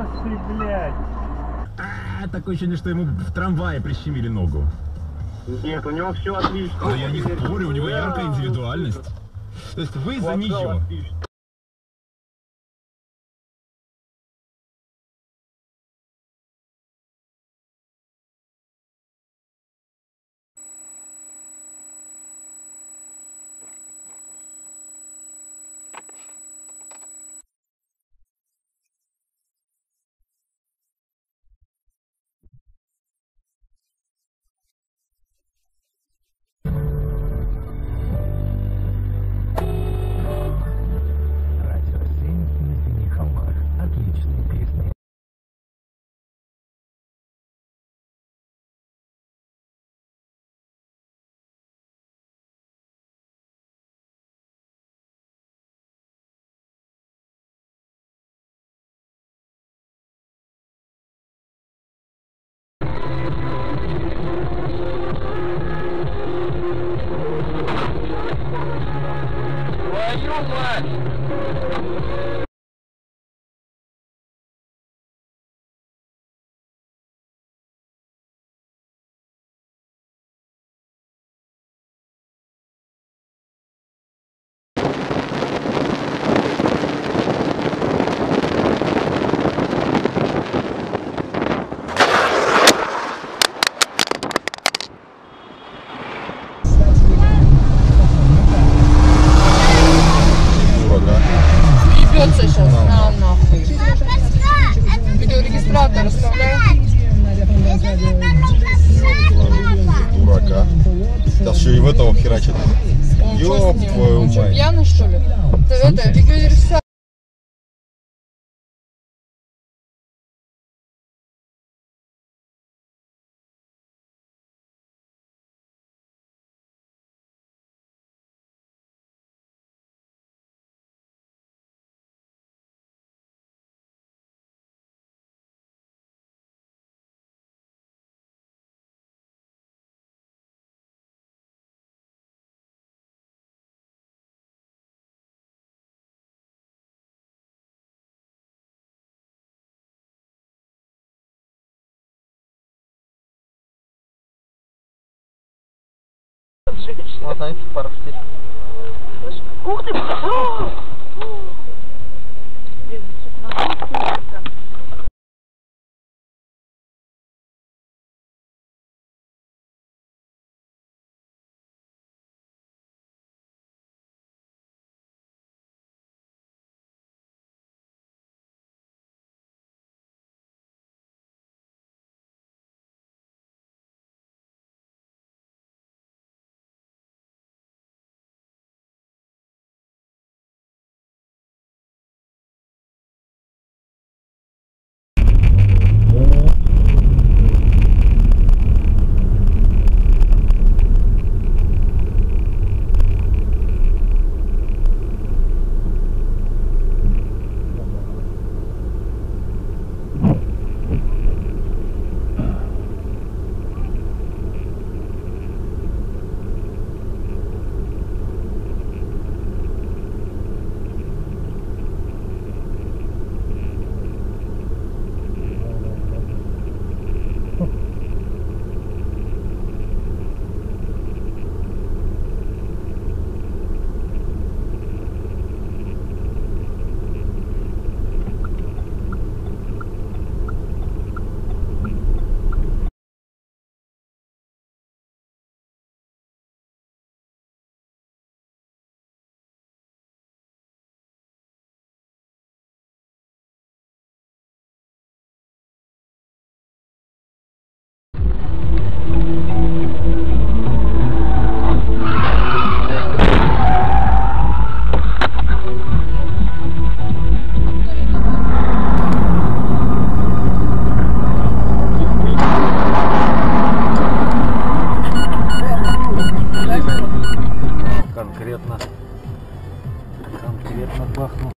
Ёши, блядь. А, такое ощущение, что ему в трамвае прищемили ногу. Нет, у него все отлично. Да я не спорю, у него яркая индивидуальность. То есть вы за нее. Радио Твою мать! Он Ёб твою мать. пьяный что ли? Это, это видеорегистратор. Ух ты! Конкретно. Конкретно бахнул.